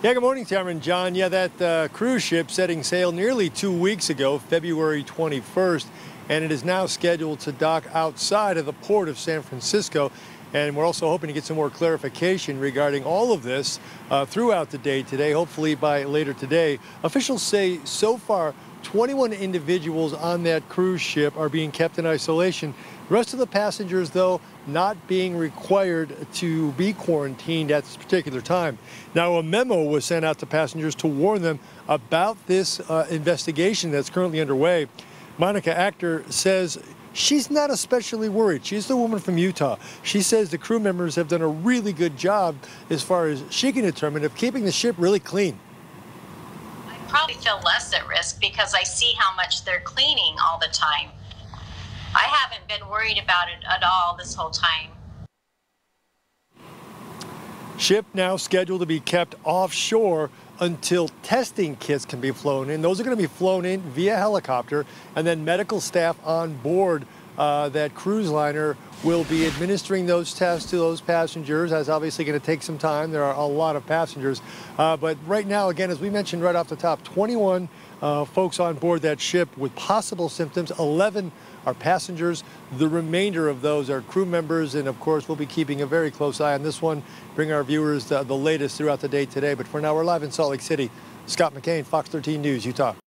Yeah, good morning, and John. Yeah, that uh, cruise ship setting sail nearly two weeks ago, February 21st, and it is now scheduled to dock outside of the port of San Francisco. And we're also hoping to get some more clarification regarding all of this uh, throughout the day today, hopefully by later today. Officials say so far 21 individuals on that cruise ship are being kept in isolation. The rest of the passengers, though, not being required to be quarantined at this particular time. Now, a memo was sent out to passengers to warn them about this uh, investigation that's currently underway. Monica Actor says she's not especially worried. She's the woman from Utah. She says the crew members have done a really good job as far as she can determine of keeping the ship really clean I probably feel less at risk because I see how much they're cleaning all the time. I haven't been worried about it at all this whole time. Ship now scheduled to be kept offshore until testing kits can be flown in. Those are going to be flown in via helicopter, and then medical staff on board uh, that cruise liner will be administering those tests to those passengers. That's obviously going to take some time. There are a lot of passengers. Uh, but right now, again, as we mentioned right off the top, 21 uh, folks on board that ship with possible symptoms. 11 are passengers. The remainder of those are crew members. And of course, we'll be keeping a very close eye on this one, bring our viewers the, the latest throughout the day today. But for now, we're live in Salt Lake City. Scott McKane, Fox 13 News, Utah.